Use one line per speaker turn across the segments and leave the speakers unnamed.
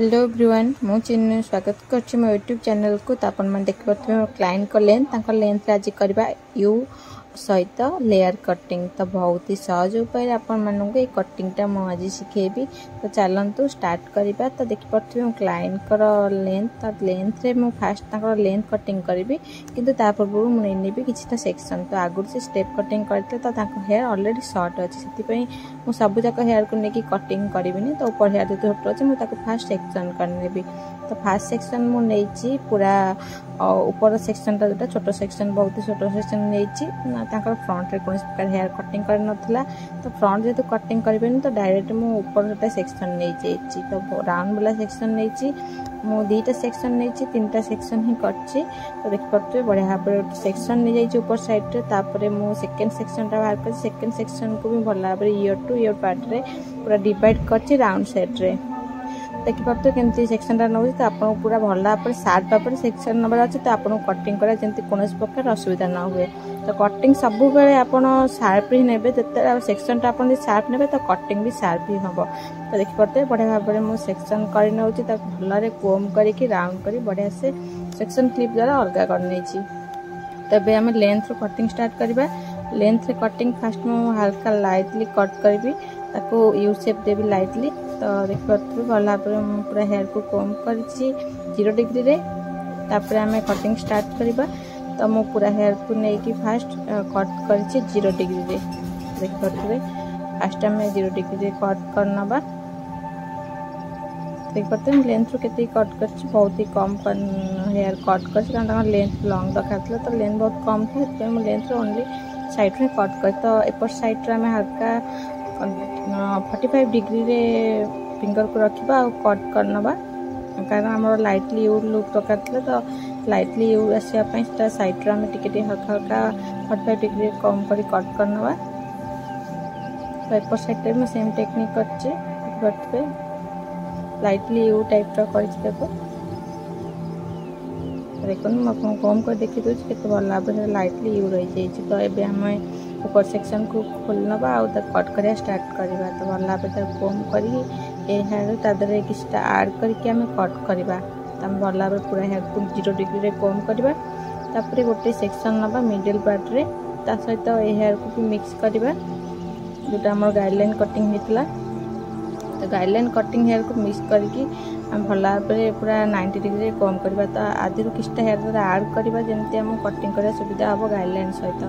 hello everyone ମୁଁ ଚିନୁ ସ୍ୱାଗତ କରୁଛି ମୋ ୟୁଟ୍ୟୁବ୍ ଚ୍ୟାନେଲ୍କୁ ତ ଆପଣମାନେ ଦେଖିପାରୁଥିବେ ମୋ କ୍ଲାଏଣ୍ଟଙ୍କ ଲେନ୍ଥ ତାଙ୍କ ଲେନ୍ଥରେ ଆଜି କରିବା ୟୁ ସହିତ ଲେୟାର କଟିଂ ତ ବହୁତ ହି ସହଜ ଉପାୟରେ ଆପଣମାନଙ୍କୁ ଏଇ କଟିଂଟା ମୁଁ ଆଜି ଶିଖେଇବି ତ ଚାଲନ୍ତୁ ଷ୍ଟାର୍ଟ କରିବା ତ ଦେଖିପାରୁଥିବେ ମୁଁ କ୍ଲାଏଣ୍ଟଙ୍କର ଲେନ୍ଥ ତା ଲେନ୍ଥରେ ମୁଁ ଫାଷ୍ଟ ତାଙ୍କର ଲେନ୍ଥ କଟିଂ କରିବି କିନ୍ତୁ ତା ପୂର୍ବରୁ ମୁଁ ନେଇନେବି କିଛିଟା ସେକ୍ସନ୍ ତ ଆଗରୁ ସେ ଷ୍ଟେପ୍ କଟିଂ କରିଥିଲେ ତ ତାଙ୍କ ହେୟାର ଅଲରେଡ଼ି ସର୍ଟ ଅଛି ସେଥିପାଇଁ ମୁଁ ସବୁଯାକ ହେୟାରକୁ ନେଇକି କଟିଂ କରିବିନି ତ ଉପର ହେୟାର ଯେହେତୁ ଛୋଟ ଅଛି ମୁଁ ତାକୁ ଫାଷ୍ଟ ସେକ୍ସନ୍ କରିନେବି ତ ଫାଷ୍ଟ ସେକ୍ସନ୍ ମୁଁ ନେଇଛି ପୁରା ଉପର ସେକ୍ସନ୍ଟା ଯେଉଁଟା ଛୋଟ ସେକ୍ସନ୍ ବହୁତ ଛୋଟ ସେକ୍ସନ୍ ନେଇଛି ତାଙ୍କର ଫ୍ରଣ୍ଟରେ କୌଣସି ପ୍ରକାର ହେୟାର କଟିଂ କରିନଥିଲା ତ ଫ୍ରଣ୍ଟ ଯେହେତୁ କଟିଂ କରିବେନି ତ ଡାଇରେକ୍ଟ ମୁଁ ଉପରଟା ସେକ୍ସନ୍ ନେଇଯାଇଛି ତ ରାଉଣ୍ଡ ବାଲା ସେକ୍ସନ୍ ନେଇଛି ମୁଁ ଦୁଇଟା ସେକ୍ସନ୍ ନେଇଛି ତିନିଟା ସେକ୍ସନ୍ ହିଁ କରିଛି ତ ଦେଖିପାରୁଥିବେ ବଢ଼ିଆ ଭାବରେ ସେକ୍ସନ୍ ନେଇଯାଇଛି ଉପର ସାଇଡ଼୍ରେ ତାପରେ ମୁଁ ସେକେଣ୍ଡ ସେକ୍ସନ୍ଟା ବାହାର କରିଛି ସେକେଣ୍ଡ ସେକ୍ସନ୍କୁ ବି ଭଲ ଭାବରେ ଇୟର୍ ଟୁ ଇୟର୍ ପାର୍ଟରେ ପୁରା ଡିଭାଇଡ଼ କରିଛି ରାଉଣ୍ଡ ସାଇଡ଼୍ରେ देखिपत कमी सेक्शन टाइम नौ आपको पूरा भल भाव सार्ट भाव सेक्शन नबार अच्छे तो आपको कटिंग करा जमी कौन प्रकार असुविधा न हुए तो कटिंग सब बेले आप ने सेक्शन टाइप सार्प ने तो कटिंग भी सार्प ही हम तो देखिपे बढ़िया भाव में मुझे सेक्शन कर भलि कोम करके राउंड कर बढ़िया से सेक्शन क्लीप द्वारा अलग कर तेरे आम लेंथ रु कटिंग स्टार्ट करवा लेंथ रे कटिंग फास्ट मुझे हालाका लाइटली कट करी ताको यू सेप देवी लाइटली ତ ଦେଖିପାରୁଥିବେ ଗଲା ପରେ ମୁଁ ପୁରା ହେୟାରକୁ କମ୍ କରିଛି ଜିରୋ ଡିଗ୍ରୀରେ ତାପରେ ଆମେ କଟିଂ ଷ୍ଟାର୍ଟ କରିବା ତ ମୁଁ ପୁରା ହେୟାରକୁ ନେଇକି ଫାଷ୍ଟ କଟ୍ କରିଛି ଜିରୋ ଡିଗ୍ରୀରେ ଦେଖିପାରୁଥିବେ ଫାଷ୍ଟ ଆମେ ଜିରୋ ଡିଗ୍ରୀରେ କଟ୍ କରିନେବା ଦେଖିପାରୁଥିବେ ମୁଁ ଲେନ୍ଥରୁ କେତିକି କଟ୍ କରିଛି ବହୁତ ହି କମ୍ ହେୟାର କଟ୍ କରିଛି କାରଣ ତାଙ୍କର ଲେନ୍ଥ ଲଙ୍ଗ୍ ଦରକାର ଥିଲା ତ ଲେନ୍ଥ ବହୁତ କମ୍ ଥାଏ ସେଥିପାଇଁ ମୁଁ ଲେନ୍ଥରୁ ଓନ୍ଲି ସାଇଡ଼୍ରୁ ହିଁ କଟ୍ କରିଛି ତ ଏପଟ ସାଇଡ଼୍ରେ ଆମେ ହାଲକା ଫର୍ଟି ଫାଇଭ୍ ଡିଗ୍ରୀରେ ଫିଙ୍ଗରକୁ ରଖିବା ଆଉ କଟ୍ କରିନେବା କାରଣ ଆମର ଲାଇଟଲି ୟୁଜ୍ ଲୁକ୍ ଦରକାର ଥିଲା ତ ଲାଇଟଲି ୟୁଜ୍ ଆସିବା ପାଇଁ ସେଟା ସାଇଡ଼୍ରୁ ଆମେ ଟିକେ ଟିକେ ହଲକା ହଲକା ଫର୍ଟି ଫାଇଭ୍ ଡିଗ୍ରୀରେ କମ୍ କରି କଟ୍ କରିନେବା ତ ଏପଟ ସାଇଡ଼୍ରେ ମୁଁ ସେମ୍ ଟେକ୍ନିକ୍ କରିଛି ଫର୍ଟି ଫାଇଭ୍ ଲାଇଟଲି ୟୁ ଟାଇପ୍ର କରିଛି ତାକୁ ଦେଖନ୍ତୁ ମୁଁ ଆପଣଙ୍କୁ କମ୍ କରି ଦେଖିଦେଉଛି କେତେ ଭଲ ଭାବରେ ଲାଇଟଲି ୟୁ ରହିଯାଇଛି ତ ଏବେ ଆମେ ଉପର ସେକ୍ସନ୍କୁ ଖୋଲି ନେବା ଆଉ ତାକୁ କଟ୍ କରିବା ଷ୍ଟାର୍ଟ କରିବା ତ ଭଲ ଭାବରେ ତାକୁ କମ୍ କରିକି ଏ ହେୟାରରୁ ତା ଦେହରେ କିଛିଟା ଆଡ଼୍ କରିକି ଆମେ କଟ୍ କରିବା ତ ଆମେ ଭଲ ଭାବରେ ପୁରା ହେୟାରକୁ ଜିରୋ ଡିଗ୍ରୀରେ କମ୍ କରିବା ତାପରେ ଗୋଟେ ସେକ୍ସନ୍ ନେବା ମିଡ଼ିଲ୍ ପାର୍ଟରେ ତା ସହିତ ଏ ହେୟାରକୁ ବି ମିକ୍ସ କରିବା ଯେଉଁଟା ଆମର ଗାଇଡ଼ଲାଇନ୍ କଟିଂ ହେଇଥିଲା ତ ଗାଇଡ଼ଲାଇନ୍ କଟିଂ ହେୟାରକୁ ମିକ୍ସ କରିକି ଆମେ ଭଲ ଭାବରେ ପୁରା ନାଇଣ୍ଟି ଡିଗ୍ରୀରେ କମ୍ କରିବା ତ ଆଧିରୁ କିଛିଟା ହେୟାର ଆଡ଼୍ କରିବା ଯେମିତି ଆମକୁ କଟିଂ କରିବା ସୁବିଧା ହେବ ଗାଇଡ଼ଲାଇନ୍ ସହିତ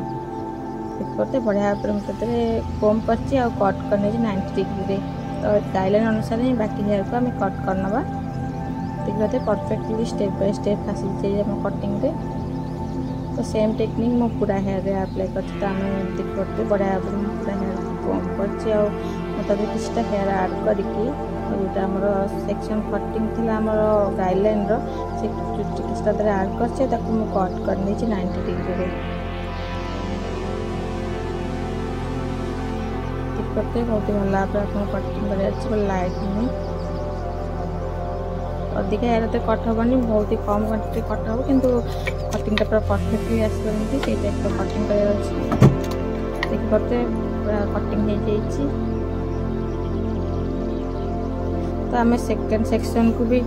ପରଫେକ୍ଟ କରିଦେଲେ ବଢ଼ିଆ ଭାବରେ ମୁଁ ସେଥିରେ କମ୍ କରିଛି ଆଉ କଟ୍ କରିନେଇଛି ନାଇଣ୍ଟି ଡିଗ୍ରୀରେ ତ ଗାଇଡ଼ଲାଇନ୍ ଅନୁସାରେ ହିଁ ବାକି ହେୟାରକୁ ଆମେ କଟ୍ କରିନେବା ଦେଖିବା ପରଫେକ୍ଟଲି ଷ୍ଟେପ୍ ବାଇ ଷ୍ଟେପ୍ ଆସିଯାଇଛି कटिंग में तो सेम टेक्निक मो पूरा हेयर में अप्लाई करते तो आम एमती करते बढ़िया भाव में पूरा हेयर कम करती आते हेयर आड करके जोटा सेक्शन कटिंग थी आमर गाइडलाइन रे आड करचे कट कर नाइंटी डिग्री में करते हैं बहुत ही भल आप बढ़िया लाइट नहीं ଅଧିକା ଏହାର ଏତେ କଟ୍ ହେବନି ବହୁତ ହି କମ୍ କ୍ୱାଣ୍ଟିଟି କଟ୍ ହେବ କିନ୍ତୁ କଟିଂଟା ପୁରା ପରଫେକ୍ଟ ବି ଆସିପାରନ୍ତି ସେଇ ଟାଇପ୍ର କଟିଂ କରିବାର ଅଛି ଦେଖିପାରୁଥିବେ ପୁରା କଟିଂ ହେଇଯାଇଛି तो आम सेकेंड सेक्शन को भी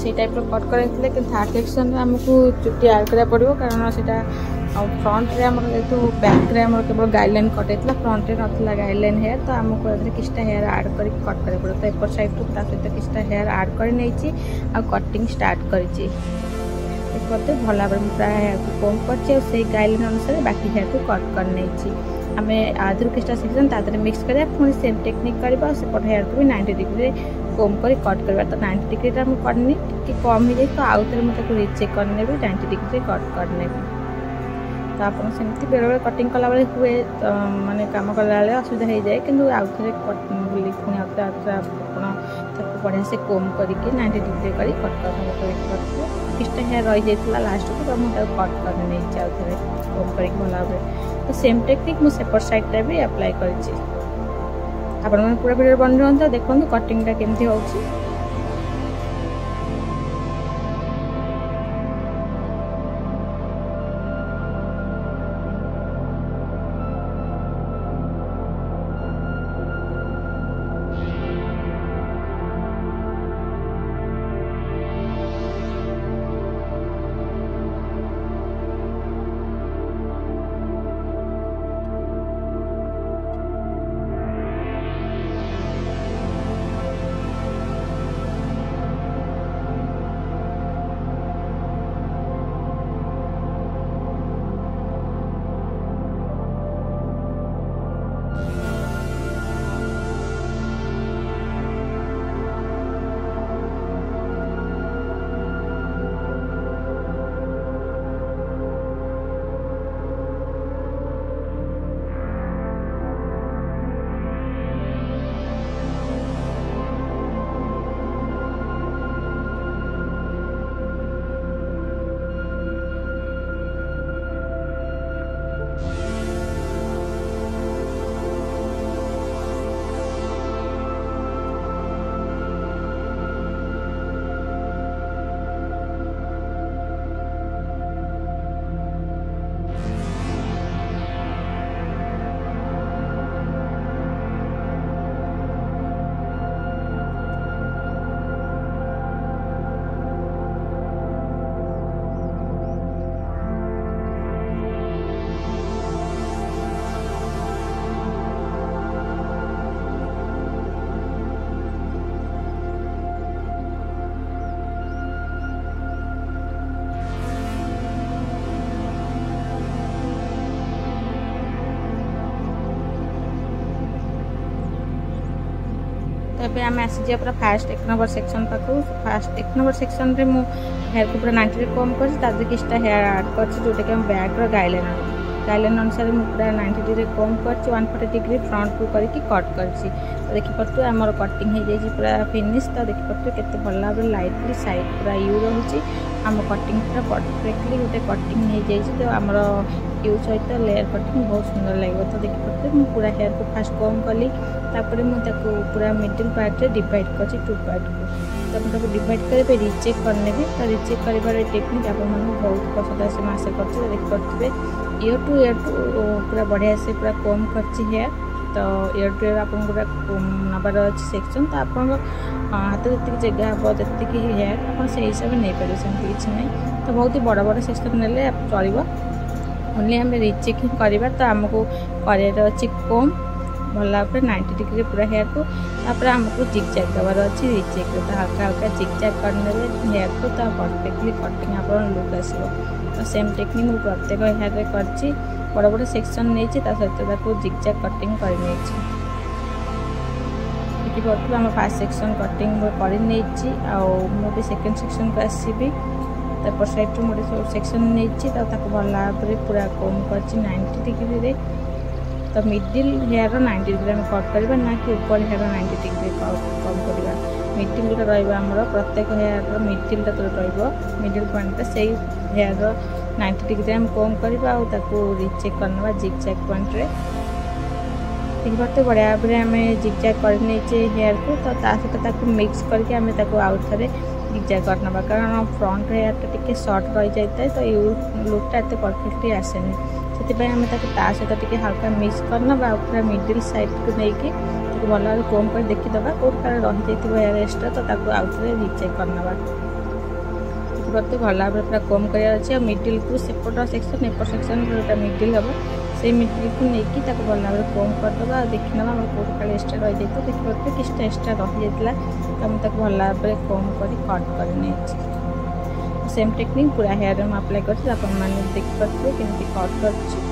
से टाइप रट कर थार्ड सेक्शन आमको चुट्टी आर करा पड़ो कारण सीटा फ्रंट्रे आम जो बैक्रे केवल गाइडलैन कटाई है फ्रंट्रे ना गाइडलैन हेयर तो आमको किसटा हेयर आड कर कट कर पड़ो तो एपर सैड टू सहित किसटा हेयर आड कर कटिंग स्टार्ट कर भल भाव प्राय हेयर को कम कर गाइडलैन अनुसार बाकी हेयर को कट कर ଆମେ ଧୁରୁକେଶଟା ଶିଖିଛନ୍ତି ତା ଦେହରେ ମିକ୍ସ କରିବା ପୁଣି ସେମ୍ ଟେକ୍ନିକ୍ କରିବା ଆଉ ସେପଟ ହେୟାରକୁ ବି ନାଇଣ୍ଟି ଡିଗ୍ରୀରେ କମ୍ କରି କଟ୍ କରିବା ତ ନାଇଣ୍ଟି ଡିଗ୍ରୀଟା ମୁଁ କରିନି ଟିକେ କମ୍ ହେଇଯାଇଛି ତ ଆଉ ଥରେ ମୁଁ ତାକୁ ରିଚେକ୍ କରିନେବି ନାଇଣ୍ଟି ଡିଗ୍ରୀରେ କଟ୍ କରିନେବି ତ ଆପଣ ସେମିତି ବେଳେବେଳେ କଟିଂ କଲାବେଳେ ହୁଏ ମାନେ କାମ କଲାବେଳେ ଅସୁବିଧା ହେଇଯାଏ କିନ୍ତୁ ଆଉ ଥରେ ବୁଲି ପୁଣି ଆଉ ଥରେ ଆଉ ଥରେ ଆପଣ ତାକୁ ବଢ଼ିଆ ସେ କମ୍ କରିକି ନାଇଣ୍ଟି ଡିଗ୍ରୀରେ କରି କଟ୍ କରିଦେବେ କରିଦେବେ କିଛିଟା ହେୟାର ରହିଯାଇଥିଲା ଲାଷ୍ଟକୁ ତ ମୁଁ ତାକୁ କଟ୍ କରିନେଇଛି ଆଉ ଥରେ କମ୍ କରିକି ଭଲ ଭାବରେ ତ ସେମ୍ ଟେକ୍ନିକ୍ ମୁଁ ସେପଟ ସାଇଡ଼୍ଟା ବି ଆପ୍ଲାଏ କରିଛି ଆପଣମାନେ ପୁରା ଭିଡ଼ିଓ ବନି ରୁହନ୍ତୁ ଦେଖନ୍ତୁ କଟିଂଟା କେମିତି ହେଉଛି ଏବେ ଆମେ ଆସିଯିବା ପୁରା ଫାଷ୍ଟ ଏକ ନମ୍ବର ସେକ୍ସନ୍ ପାଖକୁ ଫାଷ୍ଟ ଏକ ନମ୍ବର ସେକ୍ସନ୍ରେ ମୁଁ ହେୟାରକୁ ପୁରା ନାଇଣ୍ଟିରେ କମ୍ କରିଛି ତା ଦେହରେ କିଛିଟା ହେୟାର ଆଡ଼୍ କରିଛି ଯେଉଁଟାକି ଆମ ବ୍ୟାଗ୍ର ଗାଇଲେନ୍ ଗାଇଲେନ୍ ଅନୁସାରେ ମୁଁ ପୁରା ନାଇଣ୍ଟି ଡିଗ୍ରୀରେ କମ୍ କରିଛି ୱାନ୍ ଫର୍ଟି ଡିଗ୍ରୀ ଫ୍ରଣ୍ଟକୁ କରିକି କଟ୍ କରିଛି ତ ଦେଖିପାରୁଥିବେ ଆମର କଟିଂ ହେଇଯାଇଛି ପୁରା ଫିନିଶ୍ ତ ଦେଖିପାରୁଥିବେ କେତେ ଭଲ ଭାବରେ ଲାଇଟ୍ଲି ସାଇଡ଼୍ ପୁରା ୟୁ ରହୁଛି ଆମ କଟିଂ ପୁରା ପରଫେକ୍ଟଲି ଗୋଟେ କଟିଂ ହେଇଯାଇଛି ତ ଆମର यूज सहित लेयर कटिंग बहुत सुंदर लगे तो देखिपे मुझे पूरा हेयर को फास्ट कम कली मुझे पूरा मिडिल पार्ट्रे डिड कर टू पार्ट को तो मुझे डिवाइड करेंगे रिचेक करे तो रिचेक कर टेक्निक आप बहुत पसंद आसे मैसे आशा करते देखिपे इयर टू इयर टू पूरा बढ़िया से पूरा कम कर हेयर तो इयर टू इयर आप नबार अच्छे सेक्शन तो आप हाथ जी जगह हम जी हेयर आप हिसाब से नहीं पार्टी से किसी ना तो बहुत ही बड़ बड़ सेक्शन ने चलो ଓନ୍ଲି ଆମେ ରିଚେକିଂ କରିବା ତ ଆମକୁ କରିବାର ଅଛି କୋମ୍ ଭଲ ଭାବରେ ନାଇଣ୍ଟି ଡିଗ୍ରୀ ପୁରା ହେୟାରକୁ ତାପରେ ଆମକୁ ଜିଗ୍ଜାକ୍ ଦେବାର ଅଛି ରିଚେକ୍ରେ ତ ହାଲକା ହାଲକା ଜିଗ୍ଜାକ୍ କରିନେବେ ହେୟାରକୁ ତ ପରଫେକ୍ଟଲି କଟିଂ ଆପଣ ଲୁକ୍ ଆସିବ ତ ସେମ୍ ଟେକ୍ନିକ୍ ମୁଁ ପ୍ରତ୍ୟେକ ହେୟାରରେ କରିଛି ବଡ଼ ବଡ଼ ସେକ୍ସନ୍ ନେଇଛି ତା ସହିତ ତାକୁ ଜିଗ୍ଜାକ୍ କଟିଂ କରିନେଇଛି ଏଠି କରୁଥିବା ଆମ ଫାର୍ଷ୍ଟ ସେକ୍ସନ୍ କଟିଂ ମୁଁ କରିନେଇଛି ଆଉ ମୁଁ ବି ସେକେଣ୍ଡ ସେକ୍ସନ୍କୁ ଆସିବି तपर सैड टू मोटे सेक्शन नहीं भल भला पूरा कम कर नाइंटी डिग्री तो मिडिल हेयर नाइंटी डिग्री आम कट करवा ना कि उपर हेयर नाइंटी डिग्री कम कर मिडिल गोटे प्रत्येक हेयर रिडिलटा तो रोक मिडिल पॉइंटा से हेयर रईंटी डिग्री आम कम करवा रिचेक् करने जिक चेक पॉइंट बढ़िया भाव में जिक चेक करे हेयर को तो सहित मिक्स करके आउ थे ରିଜେକ୍ଟ କରିନେବା କାରଣ ଫ୍ରଣ୍ଟରେ ଏୟାରଟା ଟିକେ ସର୍ଟ ରହିଯାଇଥାଏ ତ ଏଇ ଲୁକ୍ଟା ଏତେ ପରଫେକ୍ଟଲି ଆସେନି ସେଥିପାଇଁ ଆମେ ତାକୁ ତା ସହିତ ଟିକେ ହାଲକା ମିକ୍ସ କରିନେବା ଆଉ ପୁରା ମିଡ଼ିଲ୍ ସାଇଡ଼୍କୁ ନେଇକି ତାକୁ ଭଲ ଭାବେ କୋମ୍ କରି ଦେଖିଦେବା କେଉଁଠି କାଳେ ରହିଯାଇଥିବ ଏୟାର ଏକ୍ସଟ୍ରା ତ ତାକୁ ଆଉ ଥରେ ରିଚେକ୍ କରିନେବା ଦେଖିପାରୁଥିବେ ଭଲ ଭାବରେ ପୁରା କୋମ୍ କରିବାର ଅଛି ଆଉ ମିଡ଼ିଲ୍କୁ ସେପଟ ସେକ୍ସନ୍ ଏପଟ ସେକ୍ସନ୍ ପୁରା ମିଡ଼ିଲ୍ ହେବ ସେଇ ମିଟରିକୁ ନେଇକି ତାକୁ ଭଲଭାବରେ କୋମ୍ କରିଦେବା ଆଉ ଦେଖିନେବା ଆମର କେଉଁଠି କାଳେ ଏକ୍ସଟ୍ରା ରହିଯାଇଥିବ ଦେଖିପାରୁଥିବେ କିଛିଟା ଏକ୍ସଟ୍ରା ରହିଯାଇଥିଲା ତ ମୁଁ ତାକୁ ଭଲ ଭାବରେ କୋମ୍ କରି କଟ୍ କରି ନେଇଛି ସେମ୍ ଟେକ୍ନିକ୍ ପୁରା ହେୟାର୍ରେ ମୁଁ ଆପ୍ଲାଏ କରିଛି ଆପଣମାନେ ଦେଖିପାରୁଥିବେ କେମିତି କଟ୍ କରୁଛି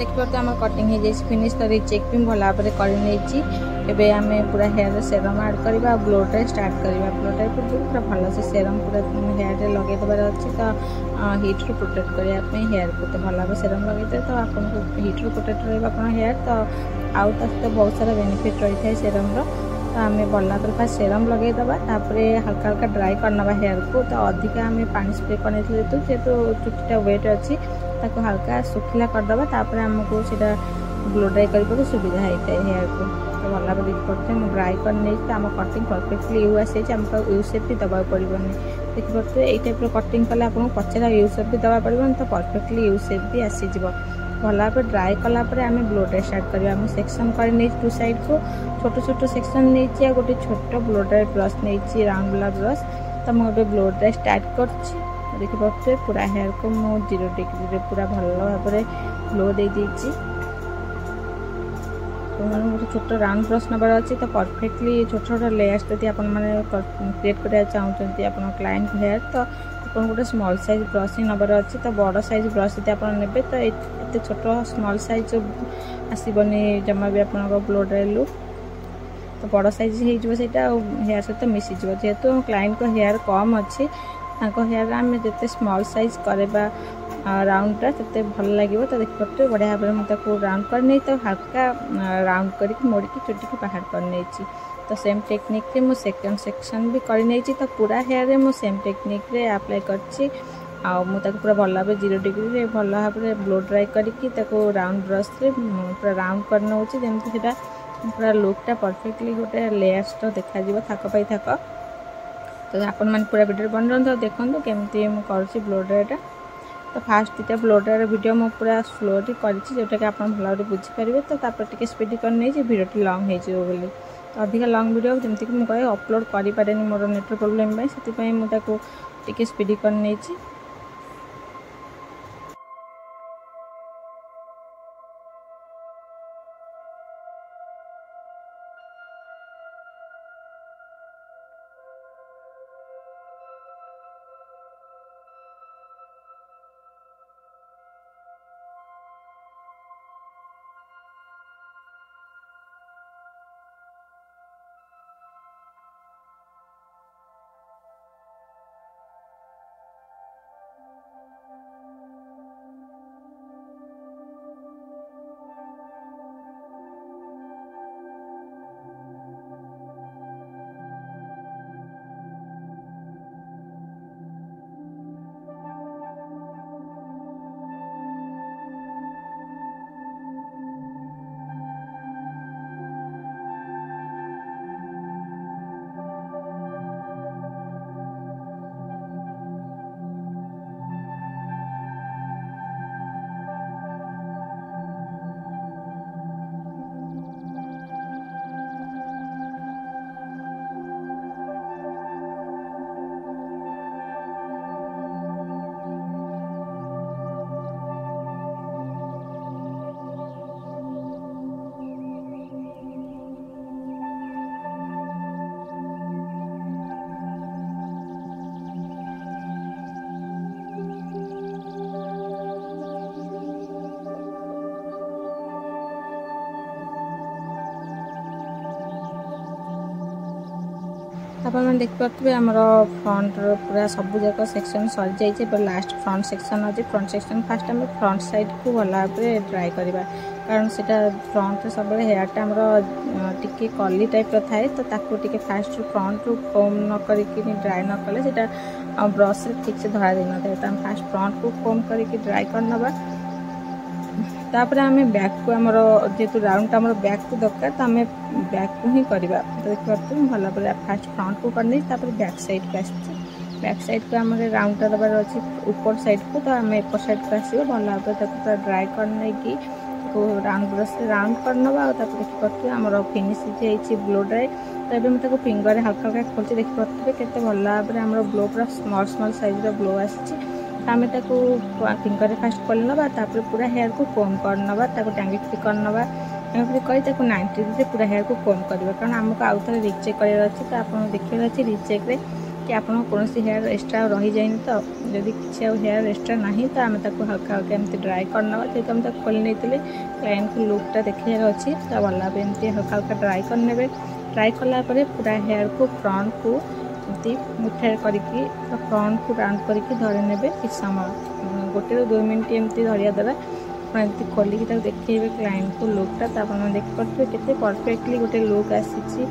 देखते आम कटिंग फिनिश तो रिचेक् भी भल भाव कर आम पूरा हेयर सेरम आड करवा ग्लो टाइम स्टार्ट करवा ग्लो टाइम पूर्व पूरा भलसे सेरम पूरा हेयर में लगेदेवर अच्छे तो हिट रू प्रोटेक्ट करने हेयर को भल भाव सेरम लगे तो आप हिट रू प्रोटेक्ट रेयर तो आउ तक बहुत सारा बेनिफिट रही है सेरम र तो आम भल भाव सेरम लगेदेपर हालाका हालाका ड्राए करना हेयर को तो अधिक आम पा स्प्रे करेतु जेहतु चुट्टा व्वेट अच्छी ताको हल्का सुखिला कर दबा तापर हमको सेटा ग्लो ड्राई करबो के सुविधा हेतै हेयर को तो भल्ला बडी करते मु ड्राई करने से हम कटिंग परफेक्टली यू आसे छ हमको यू शेप भी दबा पड़िबो ने देखि परते एई टाइप रो कटिंग करला आपन पछेला यू शेप भी दबा पड़िबो तो परफेक्टली यू शेप भी आसी जीव भल्ला पर ड्राई कला पर हम ग्लो ड्राई स्टार्ट करियो हम सेक्शन कर ने टू साइड को छोटो छोटो सेक्शन ने छ गोटे छोटो ग्लो ड्राई ब्रश ने छ राउंड ब्रश तो मु अबे ग्लो ड्राई स्टार्ट कर ଦେଖିପାରୁଥିବେ ପୁରା ହେୟାରକୁ ମୁଁ ଜିରୋ ଡିଗ୍ରୀରେ ପୁରା ଭଲ ଭାବରେ ଗ୍ଲୋ ଦେଇଦେଇଛି ଆପଣମାନେ ଗୋଟେ ଛୋଟ ରାଉଣ୍ଡ ବ୍ରସ୍ ନେବାର ଅଛି ତ ପରଫେକ୍ଟଲି ଛୋଟ ଛୋଟ ଲେୟାର୍ସ ଯଦି ଆପଣମାନେ କ୍ରିଏଟ୍ କରିବାକୁ ଚାହୁଁଛନ୍ତି ଆପଣ କ୍ଲାଏଣ୍ଟ ହେୟାର ତ ଆପଣ ଗୋଟେ ସ୍ମଲ୍ ସାଇଜ୍ ବ୍ରସ୍ ହିଁ ନେବାର ଅଛି ତ ବଡ଼ ସାଇଜ୍ ବ୍ରସ୍ ଯଦି ଆପଣ ନେବେ ତ ଏତେ ଛୋଟ ସ୍ମଲ୍ ସାଇଜ୍ ଆସିବନି ଜମା ବି ଆପଣଙ୍କ ବ୍ଲୋ ଡ୍ରାଏ ଲୁକ୍ ତ ବଡ଼ ସାଇଜ୍ ହେଇଯିବ ସେଇଟା ଆଉ ହେୟାର ସହିତ ମିଶିଯିବ ଯେହେତୁ କ୍ଲାଏଣ୍ଟଙ୍କ ହେୟାର କମ୍ ଅଛି हेयर आम जिते स्मल सैज करवा राउंडा से भल लगे तो देख पाते बढ़िया भाव में राउंड कर नहीं तो हाल्का राउंड करके मोड़ी चुटिक बाहर कर तो सेम टेक्निक रे मु सेकंड सेक्शन भी कर तो पूरा हेयर रे मु सेम टेक्निक रे अप्लाई अप्लाय कर पूरा भल भाव जीरो डिग्री रे भल भाव में ब्लो ड्राई करके राउंड ब्रश रे पूरा राउंड कर नौ जमी पूरा लुकटा परफेक्टली गोटे लेयार्स तो देखा थाक पाई थाको ତ ଆପଣମାନେ ପୁରା ଭିଡ଼ିଓରେ ବନି ରୁହନ୍ତୁ ଆଉ ଦେଖନ୍ତୁ କେମିତି ମୁଁ କରୁଛି ବ୍ଲୋ ଡ୍ରାଏଟା ତ ଫାଷ୍ଟ ଦୁଇଟା ବ୍ଲୋ ଡ୍ରାଏର ଭିଡ଼ିଓ ମୁଁ ପୁରା ସ୍ଲୋରେ କରିଛି ଯେଉଁଟାକି ଆପଣ ଭଲ ଭାବରେ ବୁଝିପାରିବେ ତ ତାପରେ ଟିକେ ସ୍ପିଡ଼ କରି ନେଇଛି ଭିଡ଼ିଓଟି ଲଙ୍ଗ୍ ହେଇଯିବ ବୋଲି ତ ଅଧିକା ଲଙ୍ଗ୍ ଭିଡ଼ିଓ ଯେମିତିକି ମୁଁ କହେ ଅପଲୋଡ଼ କରିପାରେନି ମୋର ନେଟୱାର୍କ ପ୍ରୋବ୍ଲେମ୍ ପାଇଁ ସେଥିପାଇଁ ମୁଁ ତାକୁ ଟିକେ ସ୍ପିଡ଼ କରି ନେଇଛି আপনার দেখিপারে আমার ফ্রন্টর পুরা সবুজাক সেকশন সরিযাই এবার লাস্ট ফ্রন্ট সেকশন অছে ফ্রন্ট সেকশন ফার্স্ট আমি ফ্রন্ট সাইড্কু ভাল ভাবে ড্রাই করা কারণ সেটা ফ্রন্টে সবুলে হেয়ারটা আমার টিকি কলি টাইপর থাকে তো তাকে টিকি ফার্স্ট ফ্রন্টরু কোম নকরিকি ড্রাই নকলে সেটা ব্রশে ঠিকসে ধরা যাই নথায় তো আমি ফার্স্ট ফ্রন্টকু কোম করিকি ড্রাই করে নেবা तापर आम बैक को आम जेहतु राउंड टाइम बैक को दरकार तो आम बैक को ही करवा फास्ट फ्रंट को करनी बैक सैड को आक सैड को आम राउंड टा दबार अच्छी ऊपर सैड को तो आम एपट सैड को आसो भल भाव पूरा ड्राए कर राउंड ब्रश राउंड कर ना आप देखिपे आम फिनिशे ब्लो ड्राए तो ये मुझे फिंगर हल्का हल्का खोल देखिपे के ब्लो पूरा स्मल स्मल सैज्र ब्लो आ ଆମେ ତାକୁ ଫିଙ୍ଗରରେ ଫାଷ୍ଟ କରିନେବା ତାପରେ ପୁରା ହେୟାରକୁ କମ୍ କରିନେବା ତାକୁ ଟ୍ୟାଙ୍ଗଲ୍ ଫ୍ରି କରିନେବା ଟ୍ୟାଙ୍ଗଲ୍ ଫ୍ରି କରି ତାକୁ ନାଇଣ୍ଟି ଡିଗ୍ରୀରେ ପୁରା ହେୟାରକୁ କମ୍ କରିବା କାରଣ ଆମକୁ ଆଉ ଥରେ ରିଚେକ୍ କରିବାର ଅଛି ତ ଆପଣଙ୍କୁ ଦେଖିବାର ଅଛି ରିଚେକ୍ରେ କି ଆପଣଙ୍କ କୌଣସି ହେୟାର ଏକ୍ସଟ୍ରା ରହିଯାଇନି ତ ଯଦି କିଛି ଆଉ ହେୟାର ଏକ୍ସଟ୍ରା ନାହିଁ ତ ଆମେ ତାକୁ ହାଲକା ହାଲକା ଏମିତି ଡ୍ରାଏ କରିନେବା ଯେହେତୁ ଆମେ ତାକୁ ଖୋଲି ନେଇଥିଲେ କ୍ଲାଏଣ୍ଟକୁ ଲୁକ୍ଟା ଦେଖେଇବାର ଅଛି ତ ଭଲ ଭାବେ ଏମିତି ହାଲକା ହାଲକା ଡ୍ରାଏ କରିନେବେ ଡ୍ରାଏ କଲା ପରେ ପୁରା ହେୟାରକୁ ଫ୍ରଣ୍ଟକୁ टीप मुठे करके फ्रंट को राउंड करके धरी समय गोटे रू दुई मिनट एम धरिया द्वारा एमती खोल की देखिए क्लाएंट को लुकटा तो आपने देखिए केफेक्टली गोटे लुक आसी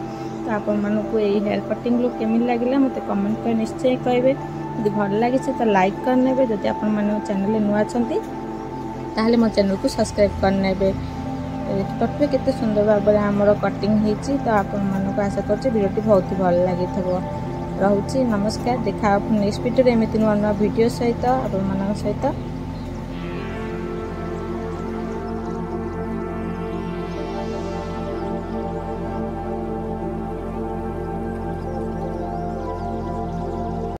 तो आपण हेयर कटिंग लुक केमी लगे मत कमेंट कर निश्चय कहे जब भल लगी तो लाइक करे जब आप चेल नुआ अच्छे मो चेल को सब्सक्राइब करे देखिए केते सुंदर भाव में आम कटिंग तो आपण मशा करीडियोटी बहुत ही भल लगे ରହୁଛି ନମସ୍କାର ଦେଖା ହେବ ନେକ୍ସଟ ଭିଡ଼ିଓରେ ଏମିତି ନୂଆ ନୂଆ ଭିଡ଼ିଓ ସହିତ ଆପଣମାନଙ୍କ ସହିତ